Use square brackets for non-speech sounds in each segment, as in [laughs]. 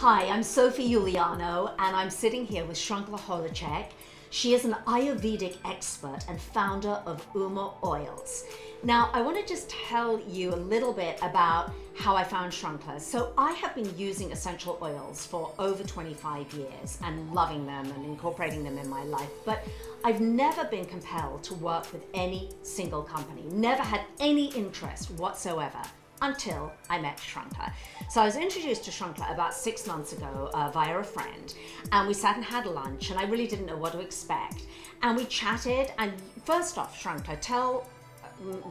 Hi, I'm Sophie Uliano, and I'm sitting here with Shrankhla Holecek. She is an Ayurvedic expert and founder of Uma Oils. Now, I want to just tell you a little bit about how I found Shrankhla. So, I have been using essential oils for over 25 years and loving them and incorporating them in my life, but I've never been compelled to work with any single company, never had any interest whatsoever until I met Shrankhla. So I was introduced to Shrankhla about six months ago uh, via a friend, and we sat and had lunch, and I really didn't know what to expect. And we chatted, and first off, Shrankhla, tell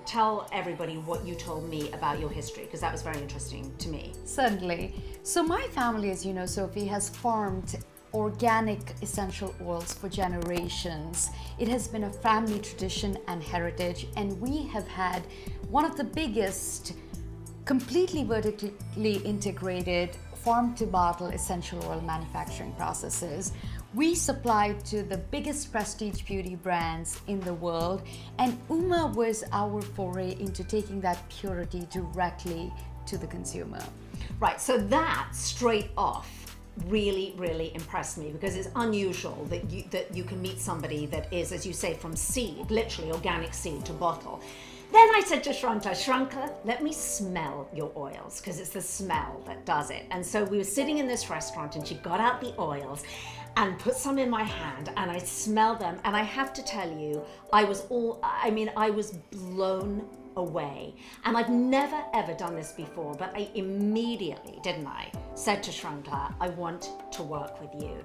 tell everybody what you told me about your history because that was very interesting to me. Certainly. So my family, as you know, Sophie, has formed organic essential oils for generations. It has been a family tradition and heritage, and we have had one of the biggest completely vertically integrated farm to bottle essential oil manufacturing processes. We supply to the biggest prestige beauty brands in the world, and Uma was our foray into taking that purity directly to the consumer. Right, so that straight off really really impressed me because it's unusual that you that you can meet somebody that is as you say from seed literally organic seed to bottle then I said to Shrankhla, Shrankhla, let me smell your oils because it's the smell that does it. And so we were sitting in this restaurant and she got out the oils and put some in my hand and I smelled them. And I have to tell you, I was all, I mean, I was blown away. And I've never ever done this before, but I immediately, didn't I, said to Shrankhla, I want to work with you.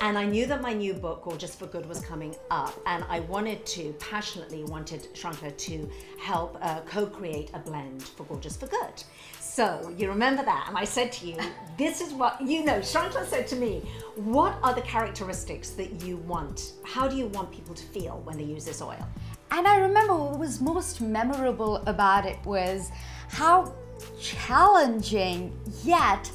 And I knew that my new book, Gorgeous for Good, was coming up, and I wanted to, passionately wanted Shrankhla to help uh, co-create a blend for Gorgeous for Good. So you remember that, and I said to you, this is what, you know, Shrankhla said to me, what are the characteristics that you want? How do you want people to feel when they use this oil? And I remember what was most memorable about it was how challenging yet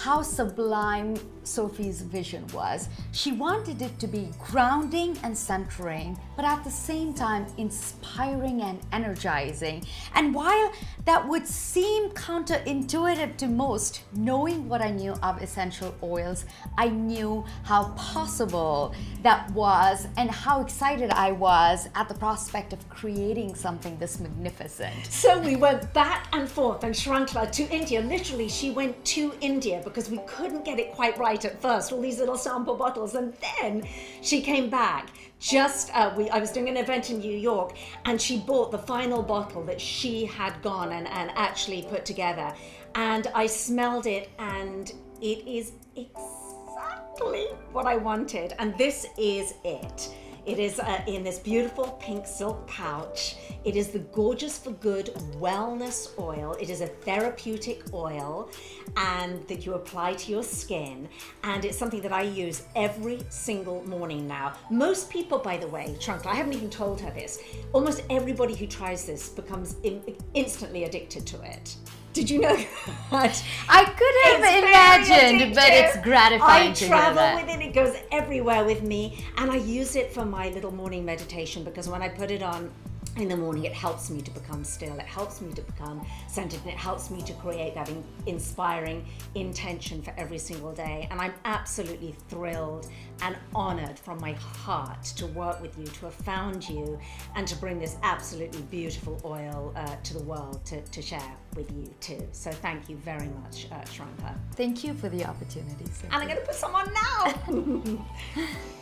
how sublime Sophie's vision was. She wanted it to be grounding and centering, but at the same time inspiring and energizing. And while that would seem counterintuitive to most, knowing what I knew of essential oils, I knew how possible that was and how excited I was at the prospect of creating something this magnificent. So we went back and forth and Shrankhla to India. Literally, she went to India because we couldn't get it quite right at first, all these little sample bottles. And then she came back just, uh, we, I was doing an event in New York and she bought the final bottle that she had gone and, and actually put together. And I smelled it and it is exactly what I wanted. And this is it. It is uh, in this beautiful pink silk pouch. It is the Gorgeous for Good Wellness Oil. It is a therapeutic oil and that you apply to your skin. And it's something that I use every single morning now. Most people, by the way, Trunk, I haven't even told her this, almost everybody who tries this becomes in, instantly addicted to it. Did you know that? I could have imagined, but it's gratifying I travel with it. It goes everywhere with me, and I use it for my little morning meditation because when I put it on, in the morning, it helps me to become still. It helps me to become centered, and it helps me to create that in inspiring intention for every single day. And I'm absolutely thrilled and honored from my heart to work with you, to have found you, and to bring this absolutely beautiful oil uh, to the world to, to, share with you too. So thank you very much, uh, Thank you for the opportunity. And I'm going to put some on now. [laughs]